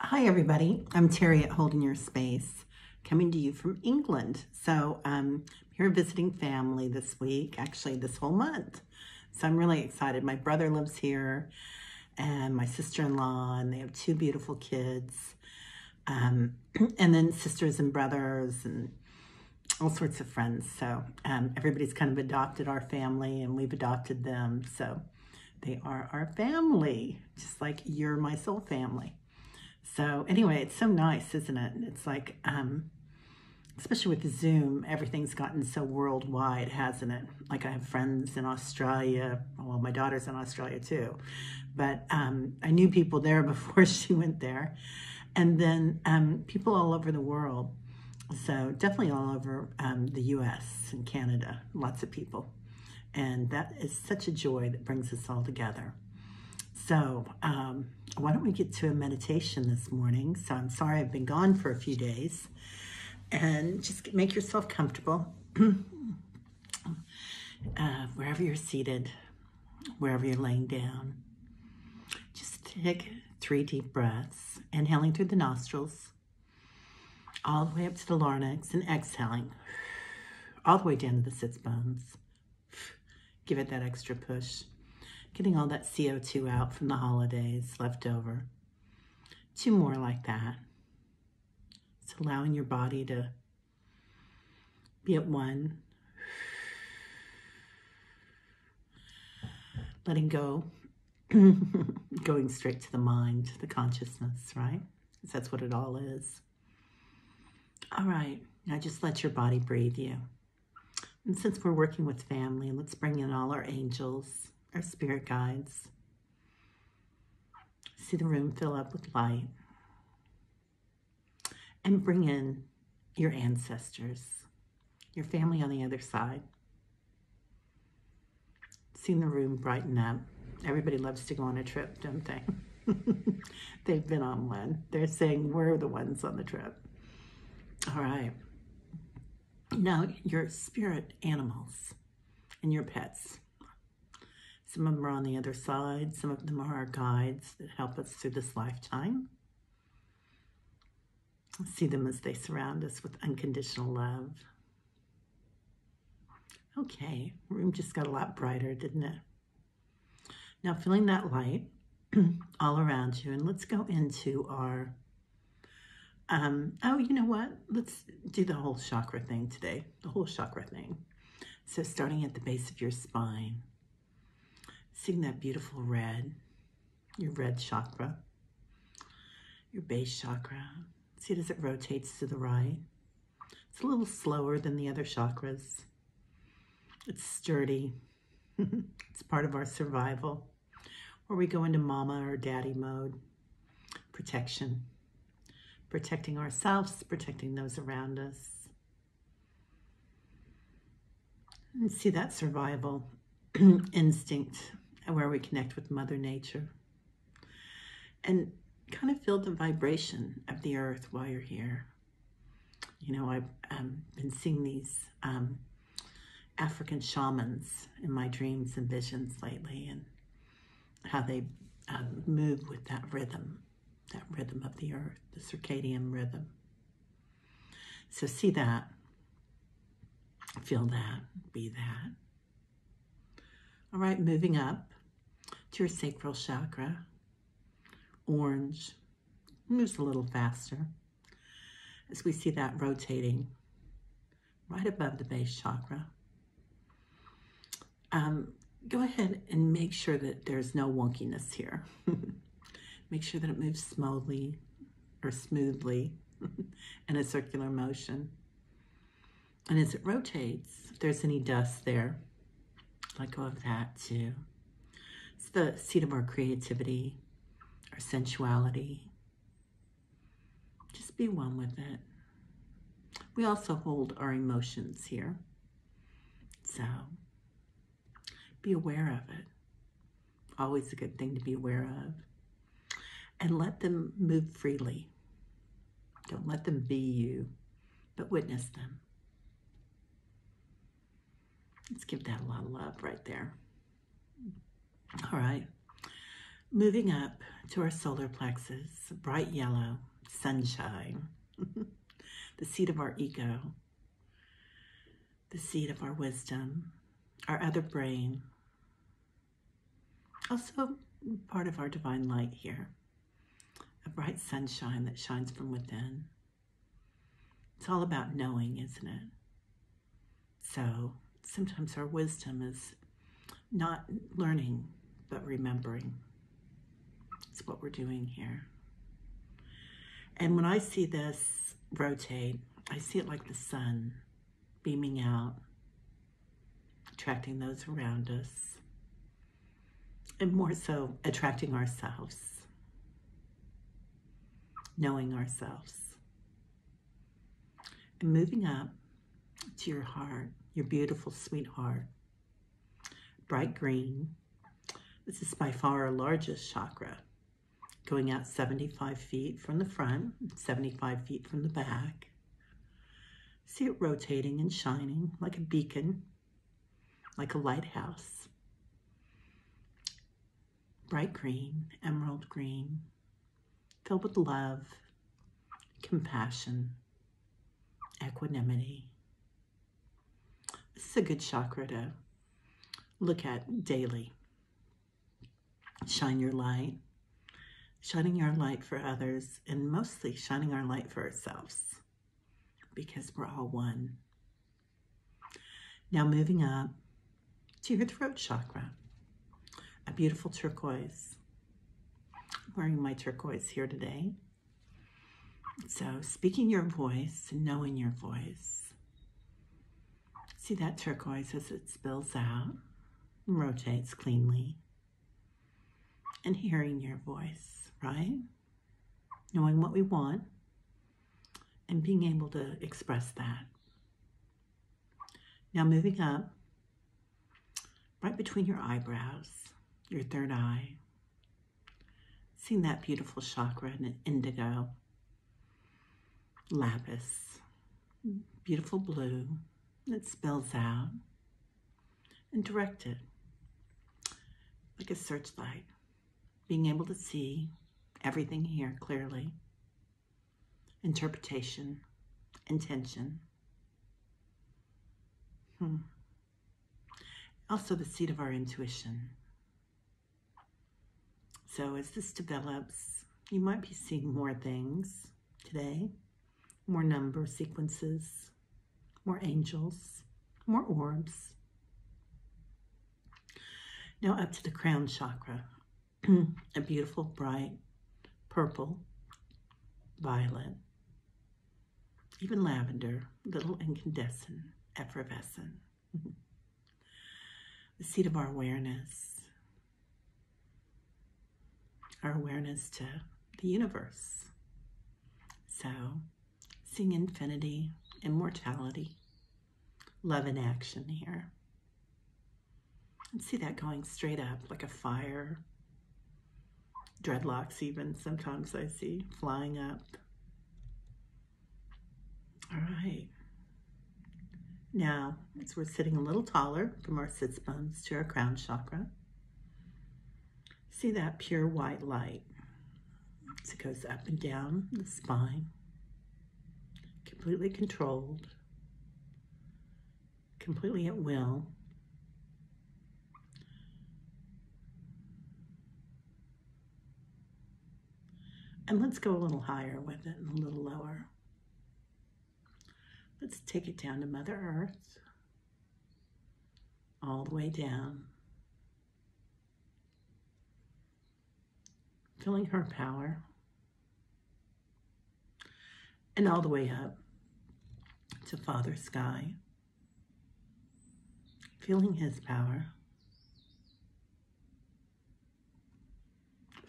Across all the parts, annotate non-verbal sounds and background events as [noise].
Hi, everybody. I'm Teri at Holding Your Space, coming to you from England. So, um, here visiting family this week, actually, this whole month. So, I'm really excited. My brother lives here, and my sister in law, and they have two beautiful kids. Um, [clears throat] and then sisters and brothers, and all sorts of friends. So, um, everybody's kind of adopted our family, and we've adopted them. So, they are our family, just like you're my soul family. So anyway, it's so nice, isn't it? It's like, um, especially with Zoom, everything's gotten so worldwide, hasn't it? Like I have friends in Australia. Well, my daughter's in Australia too, but um, I knew people there [laughs] before she went there, and then um, people all over the world. So definitely all over um, the U.S. and Canada, lots of people, and that is such a joy that brings us all together. So, um, why don't we get to a meditation this morning? So, I'm sorry I've been gone for a few days. And just make yourself comfortable [clears throat] uh, wherever you're seated, wherever you're laying down. Just take three deep breaths, inhaling through the nostrils, all the way up to the larynx, and exhaling all the way down to the sits bones. Give it that extra push getting all that CO2 out from the holidays left over. Two more like that. It's allowing your body to be at one. Letting go, [laughs] going straight to the mind, the consciousness, right? Because that's what it all is. All right, now just let your body breathe you. And since we're working with family, let's bring in all our angels, our spirit guides. See the room fill up with light. And bring in your ancestors, your family on the other side. Seeing the room brighten up. Everybody loves to go on a trip, don't they? [laughs] They've been on one. They're saying we're the ones on the trip. All right. Now, your spirit animals and your pets. Some of them are on the other side. Some of them are our guides that help us through this lifetime. See them as they surround us with unconditional love. Okay, room just got a lot brighter, didn't it? Now feeling that light [clears throat] all around you, and let's go into our, um, oh, you know what? Let's do the whole chakra thing today, the whole chakra thing. So starting at the base of your spine, Seeing that beautiful red, your red chakra, your base chakra. See it as it rotates to the right. It's a little slower than the other chakras. It's sturdy. [laughs] it's part of our survival, where we go into mama or daddy mode. Protection. Protecting ourselves, protecting those around us. And see that survival [clears throat] instinct where we connect with Mother Nature. And kind of feel the vibration of the earth while you're here. You know, I've um, been seeing these um, African shamans in my dreams and visions lately and how they um, move with that rhythm, that rhythm of the earth, the circadian rhythm. So see that, feel that, be that. All right, moving up to your sacral chakra. Orange moves a little faster as we see that rotating right above the base chakra. Um, go ahead and make sure that there's no wonkiness here. [laughs] make sure that it moves smoothly or smoothly [laughs] in a circular motion. And as it rotates, if there's any dust there, let go of that too. It's the seat of our creativity, our sensuality. Just be one with it. We also hold our emotions here. So be aware of it. Always a good thing to be aware of. And let them move freely. Don't let them be you, but witness them. Let's give that a lot of love right there. All right. Moving up to our solar plexus, bright yellow, sunshine, [laughs] the seat of our ego, the seat of our wisdom, our other brain, also part of our divine light here, a bright sunshine that shines from within. It's all about knowing, isn't it? So sometimes our wisdom is not learning, but remembering. It's what we're doing here. And when I see this rotate, I see it like the sun beaming out, attracting those around us, and more so attracting ourselves, knowing ourselves, and moving up to your heart, your beautiful, sweet heart, bright green. This is by far our largest chakra, going out 75 feet from the front, 75 feet from the back. See it rotating and shining like a beacon, like a lighthouse. Bright green, emerald green, filled with love, compassion, equanimity. This is a good chakra to look at daily. Shine your light, shining your light for others, and mostly shining our light for ourselves because we're all one. Now moving up to your throat chakra, a beautiful turquoise. I'm wearing my turquoise here today. So speaking your voice knowing your voice. See that turquoise as it spills out and rotates cleanly. And hearing your voice, right? Knowing what we want and being able to express that. Now moving up, right between your eyebrows, your third eye, seeing that beautiful chakra in indigo, lapis, beautiful blue that spills out, and direct it like a searchlight, being able to see everything here clearly interpretation, intention. Hmm. Also, the seat of our intuition. So, as this develops, you might be seeing more things today, more number sequences, more angels, more orbs. Now, up to the crown chakra, [clears throat] a beautiful, bright purple, violet, even lavender, little incandescent, effervescent. [laughs] the seat of our awareness, our awareness to the universe. So, seeing infinity, immortality, love in action here. And see that going straight up like a fire. Dreadlocks, even sometimes I see flying up. All right. Now, as we're sitting a little taller from our sits bones to our crown chakra, see that pure white light as it goes up and down the spine, completely controlled, completely at will. And let's go a little higher with it and a little lower. Let's take it down to Mother Earth, all the way down, feeling her power, and all the way up to Father Sky, feeling his power,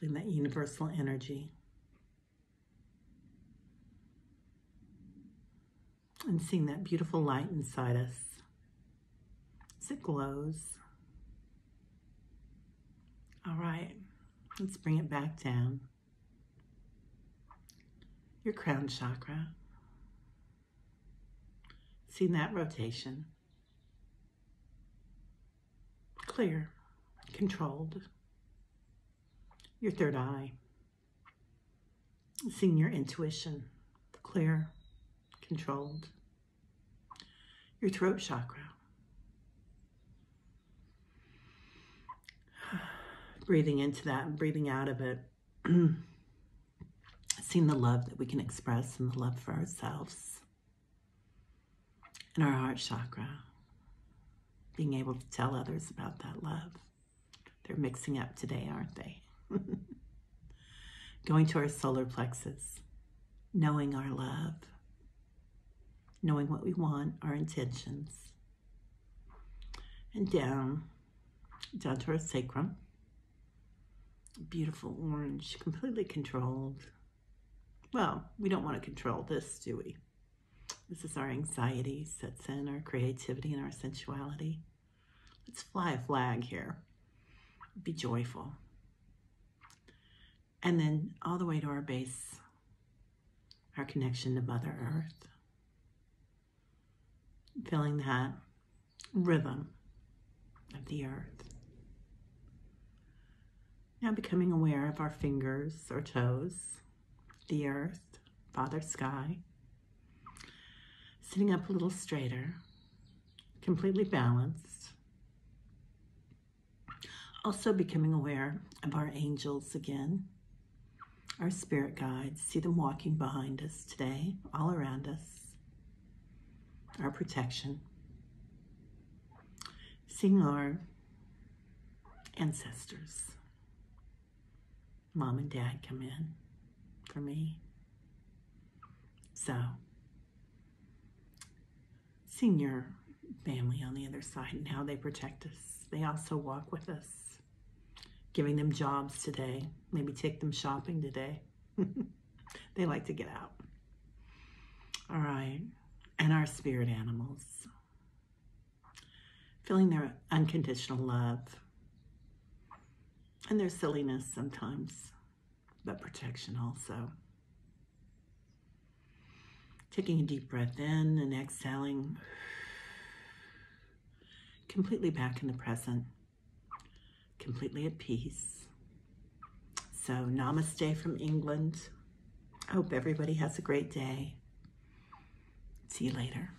feeling that universal energy. And seeing that beautiful light inside us as it glows. All right, let's bring it back down. Your crown chakra. Seeing that rotation. Clear, controlled, your third eye, seeing your intuition, clear, controlled, your throat chakra. [sighs] Breathing into that and breathing out of it. [clears throat] seeing the love that we can express and the love for ourselves. And our heart chakra. Being able to tell others about that love. They're mixing up today, aren't they? [laughs] Going to our solar plexus, knowing our love, knowing what we want, our intentions, and down, down to our sacrum. Beautiful orange, completely controlled. Well, we don't want to control this, do we? This is our anxiety sets in, our creativity and our sensuality. Let's fly a flag here. Be joyful. And then all the way to our base, our connection to Mother Earth. Feeling that rhythm of the earth. Now becoming aware of our fingers or toes, the earth, Father Sky. Sitting up a little straighter, completely balanced. Also becoming aware of our angels again, our spirit guides. See them walking behind us today, all around us. Our protection. Seeing our ancestors. Mom and dad come in for me. So, seeing your family on the other side and how they protect us. They also walk with us, giving them jobs today, maybe take them shopping today. [laughs] they like to get out. All right. And our spirit animals, feeling their unconditional love and their silliness sometimes, but protection also. Taking a deep breath in and exhaling completely back in the present, completely at peace. So, namaste from England. Hope everybody has a great day. See you later.